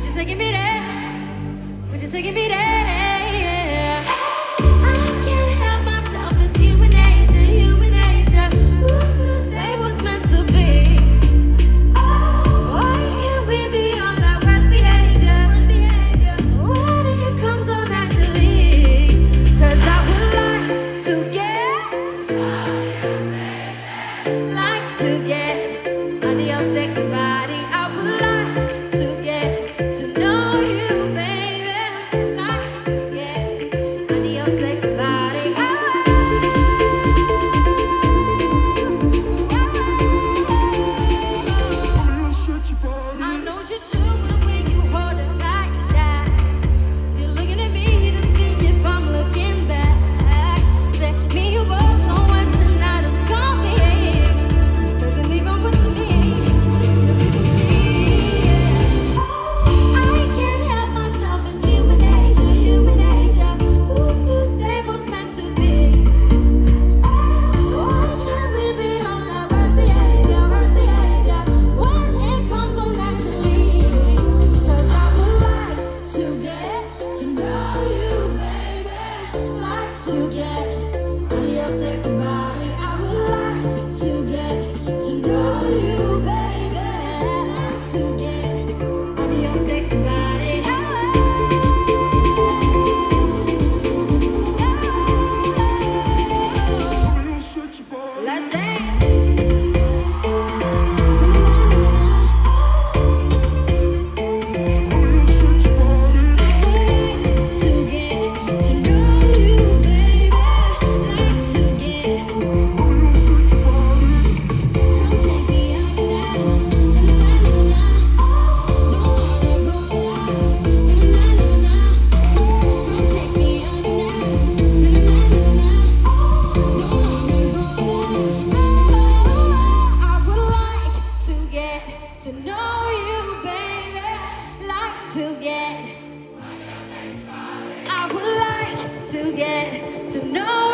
Would you take me there? Would you take me there? another to get to know